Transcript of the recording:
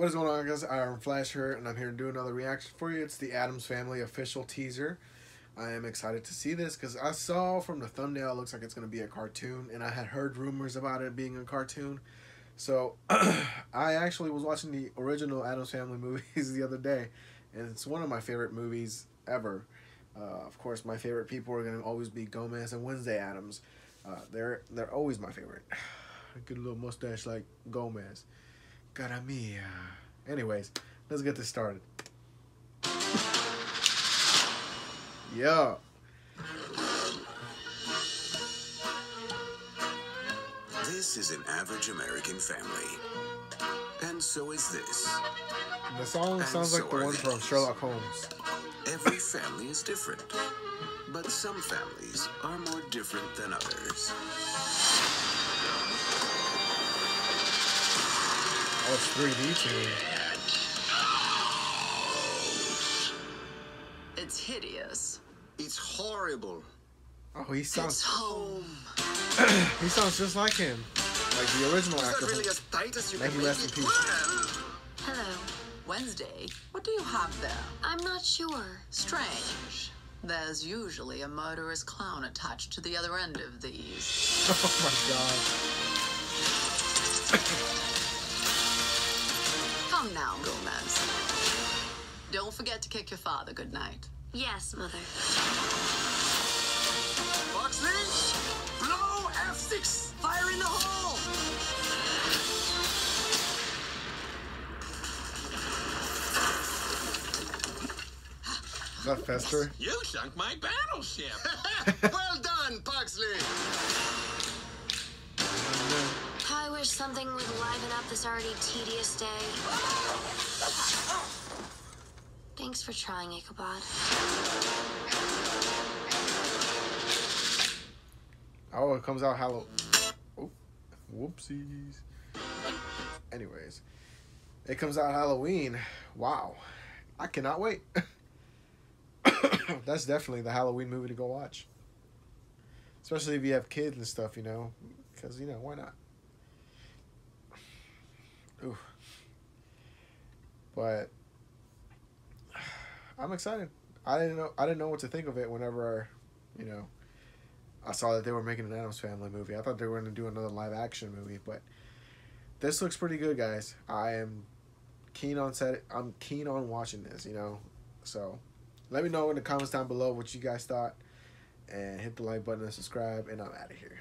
What is going on, guys? I'm Flash here, and I'm here to do another reaction for you. It's the Addams Family official teaser. I am excited to see this because I saw from the thumbnail it looks like it's going to be a cartoon, and I had heard rumors about it being a cartoon. So I actually was watching the original Addams Family movies the other day, and it's one of my favorite movies ever. Uh, of course, my favorite people are going to always be Gomez and Wednesday Addams. Uh, they're they're always my favorite. Good little mustache like Gomez. Cara mia. Anyways, let's get this started. Yeah. This is an average American family. And so is this. The song sounds like the one from. Sherlock Holmes. Every family is different. But some families are more different than others. Oh, it's 3D too. It's hideous. It's horrible. Oh, he sounds. It's sounds home. he sounds just like him, like the original actor. from- as tight as you May he rest in peace. Hello. Wednesday, what do you have there? I'm not sure. Strange. There's usually a murderous clown attached to the other end of these. Oh my god. Come now, Gomez. Don't forget to kick your father good night. Yes, Mother. Pugsley, blow F6. Fire in the hole! Is that Fester? You sunk my battleship. well done, Pugsley. This already tedious day. Thanks for trying, Ichabod. Oh, it comes out Hallow. Oh, whoopsies. Anyways, it comes out Halloween. Wow, I cannot wait. That's definitely the Halloween movie to go watch. Especially if you have kids and stuff, you know, because you know why not. Ooh. But I'm excited. I didn't know. I didn't know what to think of it whenever, you know. I saw that they were making an Addams Family movie. I thought they were going to do another live action movie, but this looks pretty good, guys. I am keen on set. I'm keen on watching this. You know, so let me know in the comments down below what you guys thought, and hit the like button and subscribe. And I'm out of here.